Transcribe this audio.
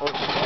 Ось.